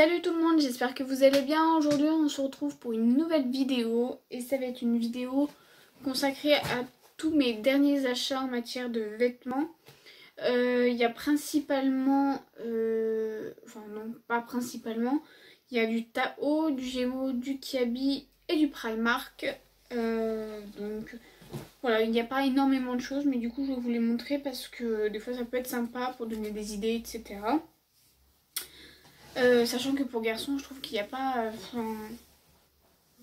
Salut tout le monde, j'espère que vous allez bien. Aujourd'hui on se retrouve pour une nouvelle vidéo et ça va être une vidéo consacrée à tous mes derniers achats en matière de vêtements. Euh, il y a principalement, euh, enfin non pas principalement, il y a du Tao, du Gémeaux, du Kiabi et du Primark. Euh, donc voilà, il n'y a pas énormément de choses mais du coup je vais vous les montrer parce que des fois ça peut être sympa pour donner des idées etc. Euh, sachant que pour garçon, je trouve qu'il n'y a pas.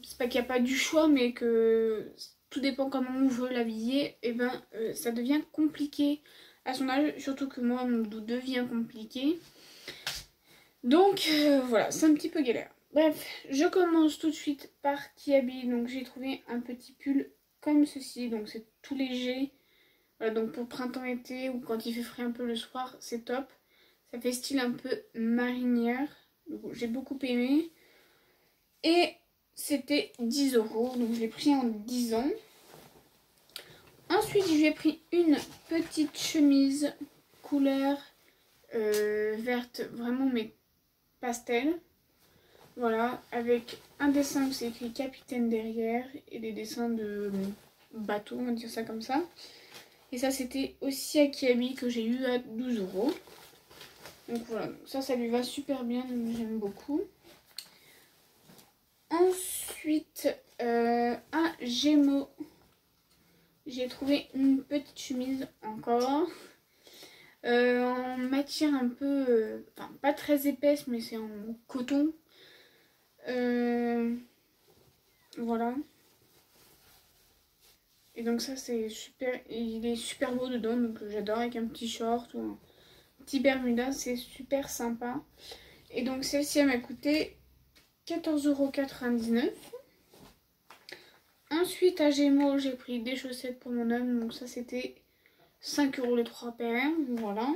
c'est pas qu'il n'y a pas du choix, mais que tout dépend comment on veut l'habiller. Et eh ben, euh, ça devient compliqué à son âge. Surtout que moi, mon dos devient compliqué. Donc euh, voilà, c'est un petit peu galère. Bref, je commence tout de suite par Kiabi. Donc j'ai trouvé un petit pull comme ceci. Donc c'est tout léger. Voilà, donc pour printemps-été ou quand il fait frais un peu le soir, c'est top. Ça fait style un peu marinière. J'ai beaucoup aimé. Et c'était 10 euros. Donc je l'ai pris en 10 ans. Ensuite, j'ai pris une petite chemise couleur euh, verte, vraiment mais pastel. Voilà, avec un dessin où c'est écrit capitaine derrière et des dessins de bateau, on va dire ça comme ça. Et ça, c'était aussi à Kiabi que j'ai eu à 12 euros. Donc voilà, ça, ça lui va super bien, j'aime beaucoup. Ensuite, euh, un Gémeaux. J'ai trouvé une petite chemise encore. Euh, en matière un peu, euh, enfin pas très épaisse, mais c'est en coton. voilà. Et donc ça c'est super, il est super beau dedans, donc j'adore avec un petit short ou Bermuda, c'est super sympa. Et donc celle-ci, elle m'a coûté 14,99€. Ensuite, à Gémeaux, j'ai pris des chaussettes pour mon homme. Donc ça, c'était 5 euros les 3 paires. Voilà.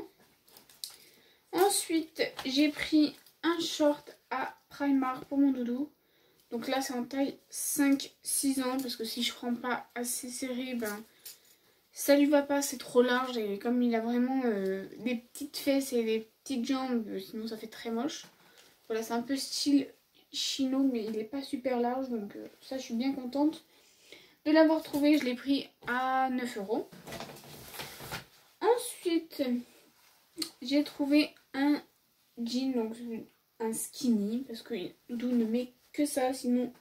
Ensuite, j'ai pris un short à Primark pour mon doudou. Donc là, c'est en taille 5-6 ans. Parce que si je prends pas assez serré, ben, ça lui va pas, c'est trop large et comme il a vraiment euh, des petites fesses et des petites jambes, euh, sinon ça fait très moche. Voilà, c'est un peu style chino mais il est pas super large donc euh, ça je suis bien contente de l'avoir trouvé. Je l'ai pris à 9 euros. Ensuite, j'ai trouvé un jean, donc un skinny parce que Dou ne met que ça, sinon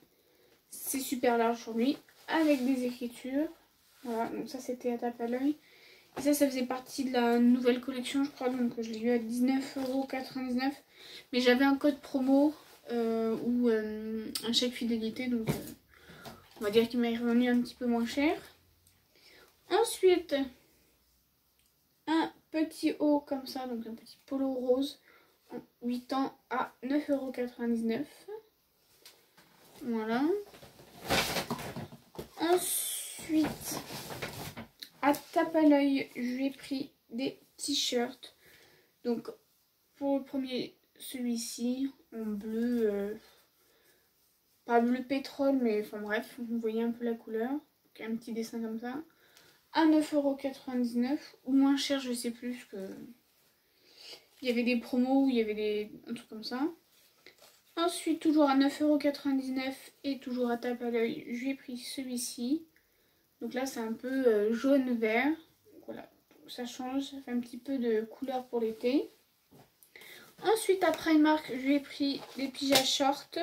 c'est super large sur lui, avec des écritures. Voilà, donc ça c'était à tape à l'œil. Et ça, ça faisait partie de la nouvelle collection, je crois. Donc je l'ai eu à 19,99€. Mais j'avais un code promo euh, ou euh, un chèque fidélité. Donc euh, on va dire qu'il m'a revenu un petit peu moins cher. Ensuite, un petit haut comme ça. Donc un petit polo rose en 8 ans à 9,99€. Voilà. Ensuite, Ensuite, à tape à l'œil, je lui ai pris des t-shirts. Donc, pour le premier, celui-ci, en bleu, euh, pas bleu pétrole, mais enfin bref, vous voyez un peu la couleur. un petit dessin comme ça. À 9,99€ ou moins cher, je sais plus que. Il y avait des promos, il y avait des un truc comme ça. Ensuite, toujours à 9,99€ et toujours à tape à l'œil, je lui ai pris celui-ci. Donc là, c'est un peu euh, jaune-vert. Voilà, ça change, ça fait un petit peu de couleur pour l'été. Ensuite, à Primark, je lui ai pris des pyjamas shorts.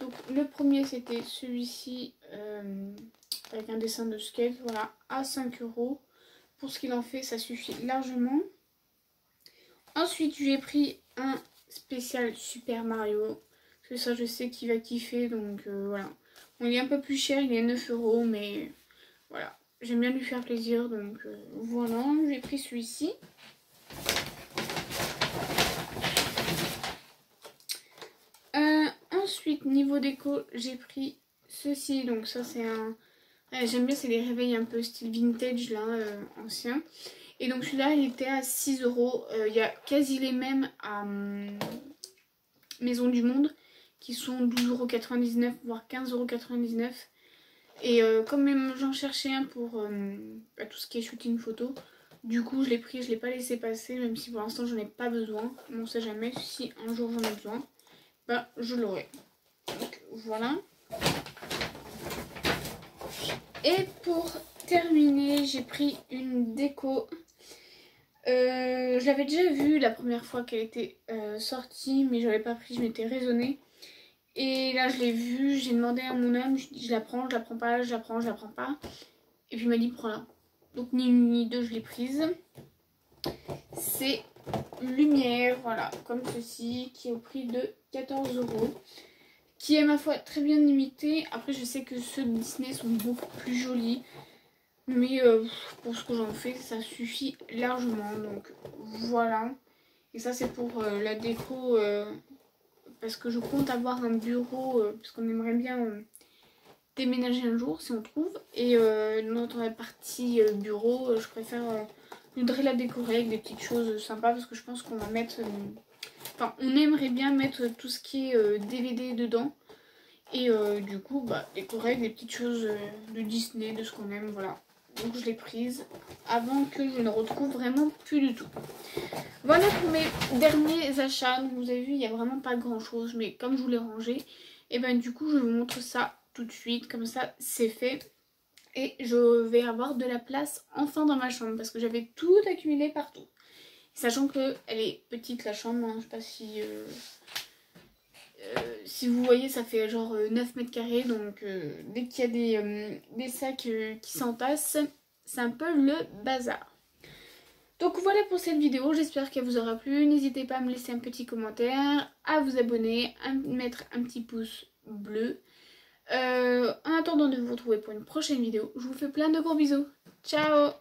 Donc le premier, c'était celui-ci euh, avec un dessin de skate. Voilà, à 5 euros. Pour ce qu'il en fait, ça suffit largement. Ensuite, je lui ai pris un spécial Super Mario. Parce que ça, je sais qu'il va kiffer. Donc euh, voilà. il est un peu plus cher, il est 9 euros. Mais voilà, j'aime bien lui faire plaisir, donc euh, voilà, j'ai pris celui-ci. Euh, ensuite, niveau déco, j'ai pris ceci, donc ça c'est un... j'aime bien, c'est les réveils un peu style vintage, là, euh, ancien. Et donc celui-là, il était à 6 euros. Il y a quasi les mêmes à Maison du Monde, qui sont 12,99€, voire 15,99€. Et euh, comme j'en cherchais un pour euh, bah, tout ce qui est shooting photo, du coup je l'ai pris, je l'ai pas laissé passer, même si pour l'instant j'en ai pas besoin. On sait jamais si un jour j'en ai besoin. ben, je l'aurai. Donc voilà. Et pour terminer, j'ai pris une déco. Euh, je l'avais déjà vue la première fois qu'elle était sortie, mais je l'avais pas pris, je m'étais raisonnée. Et là, je l'ai vue, j'ai demandé à mon homme, je, je la prends, je la prends pas, je la prends, je la prends pas. Et puis il m'a dit, prends-la. Donc ni une ni deux, je l'ai prise. C'est Lumière, voilà, comme ceci, qui est au prix de 14 euros. Qui est ma foi très bien limité. Après, je sais que ceux de Disney sont beaucoup plus jolis. Mais euh, pour ce que j'en fais, ça suffit largement. Donc voilà. Et ça, c'est pour euh, la déco. Euh, parce que je compte avoir un bureau. parce qu'on aimerait bien déménager un jour si on trouve. Et dans notre partie bureau, je préfère je voudrais la décorer avec des petites choses sympas parce que je pense qu'on va mettre... Euh, enfin, on aimerait bien mettre tout ce qui est DVD euh, dedans. Et euh, du coup, bah, décorer avec des petites choses de Disney, de ce qu'on aime, voilà. Donc je l'ai prise avant que je ne retrouve vraiment plus du tout. Voilà pour mes derniers achats. vous avez vu, il n'y a vraiment pas grand chose. Mais comme je voulais ranger, et ben du coup, je vous montre ça tout de suite. Comme ça, c'est fait. Et je vais avoir de la place enfin dans ma chambre parce que j'avais tout accumulé partout. Sachant que elle est petite la chambre, hein, je sais pas si... Euh, si vous voyez, ça fait genre 9 euh, mètres carrés, donc dès qu'il y a des, sacs qui s'entassent, c'est un peu le bazar. Donc voilà pour cette vidéo, j'espère qu'elle vous aura plu. N'hésitez pas à me laisser un petit commentaire, à vous abonner, à mettre un petit pouce bleu. Euh, en attendant de vous retrouver pour une prochaine vidéo, je vous fais plein de gros bisous. Ciao